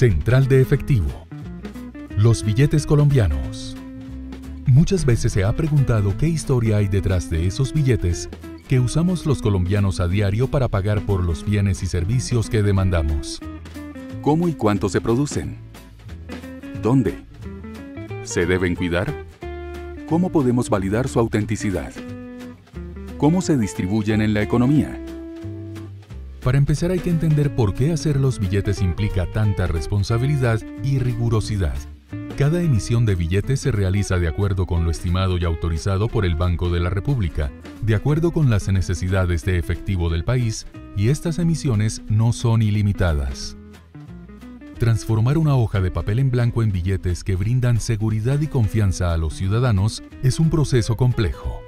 Central de Efectivo. Los billetes colombianos. Muchas veces se ha preguntado qué historia hay detrás de esos billetes que usamos los colombianos a diario para pagar por los bienes y servicios que demandamos. ¿Cómo y cuánto se producen? ¿Dónde? ¿Se deben cuidar? ¿Cómo podemos validar su autenticidad? ¿Cómo se distribuyen en la economía? Para empezar hay que entender por qué hacer los billetes implica tanta responsabilidad y rigurosidad. Cada emisión de billetes se realiza de acuerdo con lo estimado y autorizado por el Banco de la República, de acuerdo con las necesidades de efectivo del país, y estas emisiones no son ilimitadas. Transformar una hoja de papel en blanco en billetes que brindan seguridad y confianza a los ciudadanos es un proceso complejo.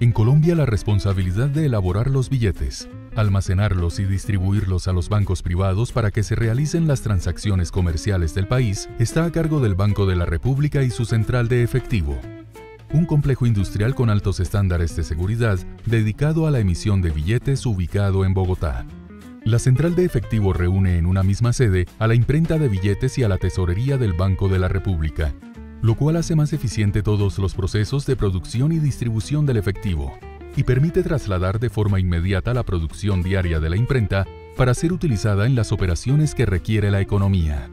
En Colombia la responsabilidad de elaborar los billetes, almacenarlos y distribuirlos a los bancos privados para que se realicen las transacciones comerciales del país está a cargo del Banco de la República y su central de efectivo. Un complejo industrial con altos estándares de seguridad dedicado a la emisión de billetes ubicado en Bogotá. La central de efectivo reúne en una misma sede a la imprenta de billetes y a la tesorería del Banco de la República, lo cual hace más eficiente todos los procesos de producción y distribución del efectivo, y permite trasladar de forma inmediata la producción diaria de la imprenta para ser utilizada en las operaciones que requiere la economía.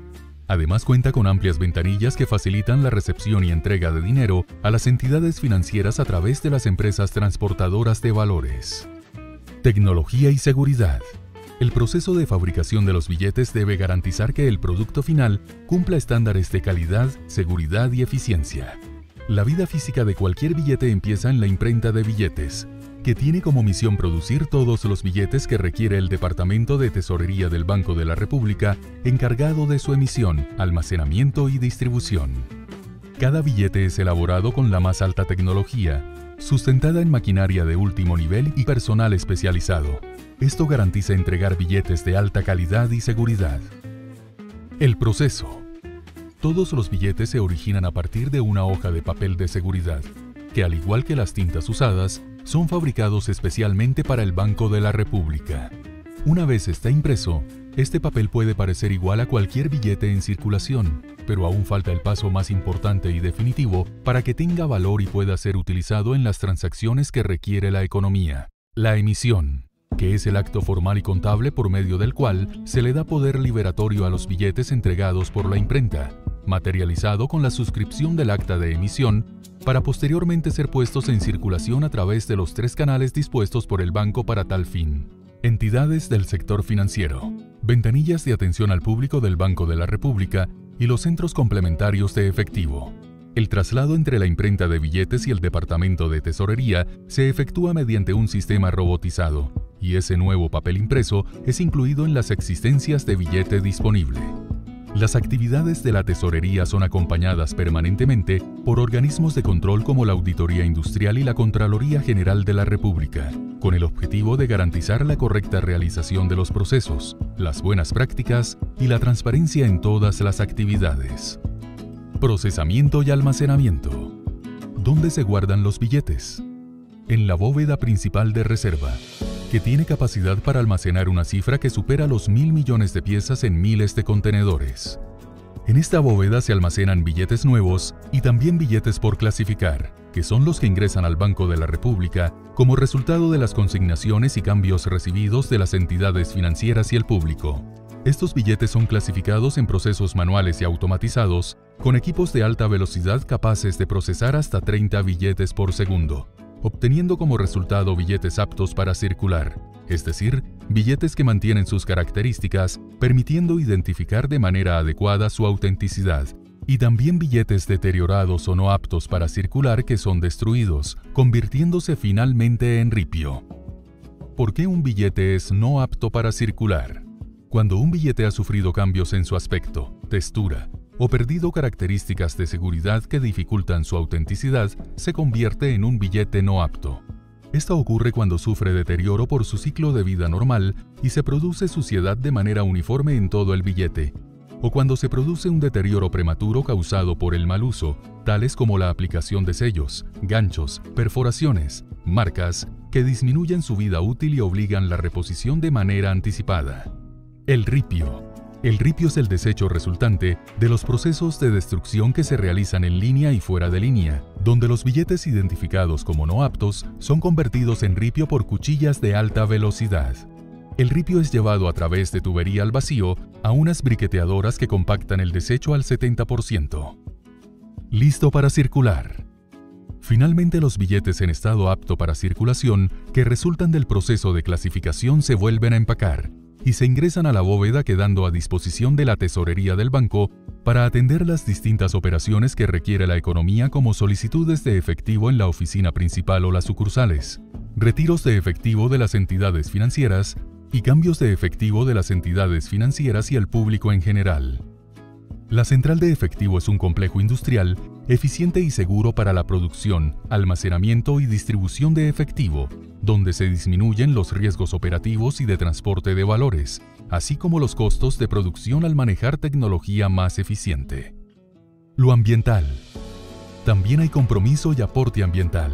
Además cuenta con amplias ventanillas que facilitan la recepción y entrega de dinero a las entidades financieras a través de las empresas transportadoras de valores. Tecnología y seguridad. El proceso de fabricación de los billetes debe garantizar que el producto final cumpla estándares de calidad, seguridad y eficiencia. La vida física de cualquier billete empieza en la imprenta de billetes, que tiene como misión producir todos los billetes que requiere el Departamento de Tesorería del Banco de la República encargado de su emisión, almacenamiento y distribución. Cada billete es elaborado con la más alta tecnología, sustentada en maquinaria de último nivel y personal especializado. Esto garantiza entregar billetes de alta calidad y seguridad. El proceso todos los billetes se originan a partir de una hoja de papel de seguridad, que al igual que las tintas usadas, son fabricados especialmente para el Banco de la República. Una vez está impreso, este papel puede parecer igual a cualquier billete en circulación, pero aún falta el paso más importante y definitivo para que tenga valor y pueda ser utilizado en las transacciones que requiere la economía, la emisión que es el acto formal y contable por medio del cual se le da poder liberatorio a los billetes entregados por la imprenta, materializado con la suscripción del acta de emisión, para posteriormente ser puestos en circulación a través de los tres canales dispuestos por el banco para tal fin. Entidades del sector financiero, ventanillas de atención al público del Banco de la República y los centros complementarios de efectivo. El traslado entre la imprenta de billetes y el Departamento de Tesorería se efectúa mediante un sistema robotizado, y ese nuevo papel impreso es incluido en las existencias de billete disponible. Las actividades de la tesorería son acompañadas permanentemente por organismos de control como la Auditoría Industrial y la Contraloría General de la República, con el objetivo de garantizar la correcta realización de los procesos, las buenas prácticas y la transparencia en todas las actividades. Procesamiento y almacenamiento. ¿Dónde se guardan los billetes? En la bóveda principal de reserva, que tiene capacidad para almacenar una cifra que supera los mil millones de piezas en miles de contenedores. En esta bóveda se almacenan billetes nuevos y también billetes por clasificar, que son los que ingresan al Banco de la República como resultado de las consignaciones y cambios recibidos de las entidades financieras y el público. Estos billetes son clasificados en procesos manuales y automatizados, con equipos de alta velocidad capaces de procesar hasta 30 billetes por segundo, obteniendo como resultado billetes aptos para circular, es decir, billetes que mantienen sus características, permitiendo identificar de manera adecuada su autenticidad, y también billetes deteriorados o no aptos para circular que son destruidos, convirtiéndose finalmente en ripio. ¿Por qué un billete es no apto para circular? Cuando un billete ha sufrido cambios en su aspecto, textura, o perdido características de seguridad que dificultan su autenticidad, se convierte en un billete no apto. Esto ocurre cuando sufre deterioro por su ciclo de vida normal y se produce suciedad de manera uniforme en todo el billete, o cuando se produce un deterioro prematuro causado por el mal uso, tales como la aplicación de sellos, ganchos, perforaciones, marcas, que disminuyen su vida útil y obligan la reposición de manera anticipada. El ripio El ripio es el desecho resultante de los procesos de destrucción que se realizan en línea y fuera de línea, donde los billetes identificados como no aptos son convertidos en ripio por cuchillas de alta velocidad. El ripio es llevado a través de tubería al vacío a unas briqueteadoras que compactan el desecho al 70%. Listo para circular. Finalmente los billetes en estado apto para circulación que resultan del proceso de clasificación se vuelven a empacar y se ingresan a la bóveda quedando a disposición de la tesorería del banco para atender las distintas operaciones que requiere la economía como solicitudes de efectivo en la oficina principal o las sucursales, retiros de efectivo de las entidades financieras y cambios de efectivo de las entidades financieras y el público en general. La central de efectivo es un complejo industrial eficiente y seguro para la producción, almacenamiento y distribución de efectivo, donde se disminuyen los riesgos operativos y de transporte de valores, así como los costos de producción al manejar tecnología más eficiente. Lo ambiental. También hay compromiso y aporte ambiental.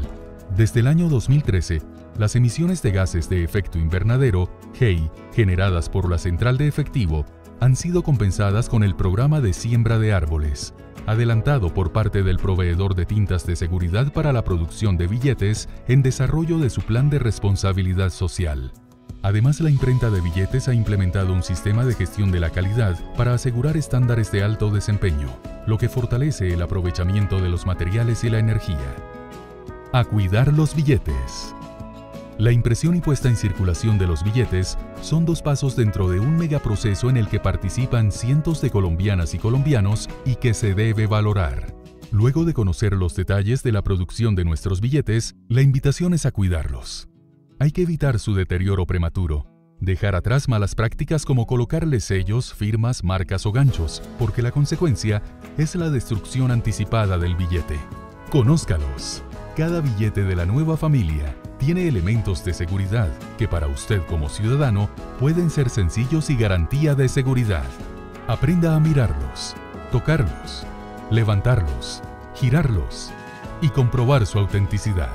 Desde el año 2013, las emisiones de gases de efecto invernadero, GEI, generadas por la central de efectivo, han sido compensadas con el programa de siembra de árboles, adelantado por parte del proveedor de tintas de seguridad para la producción de billetes en desarrollo de su plan de responsabilidad social. Además, la imprenta de billetes ha implementado un sistema de gestión de la calidad para asegurar estándares de alto desempeño, lo que fortalece el aprovechamiento de los materiales y la energía. A cuidar los billetes. La impresión y puesta en circulación de los billetes son dos pasos dentro de un megaproceso en el que participan cientos de colombianas y colombianos y que se debe valorar. Luego de conocer los detalles de la producción de nuestros billetes, la invitación es a cuidarlos. Hay que evitar su deterioro prematuro, dejar atrás malas prácticas como colocarle sellos, firmas, marcas o ganchos, porque la consecuencia es la destrucción anticipada del billete. Conózcalos. Cada billete de la nueva familia tiene elementos de seguridad que para usted como ciudadano pueden ser sencillos y garantía de seguridad. Aprenda a mirarlos, tocarlos, levantarlos, girarlos y comprobar su autenticidad.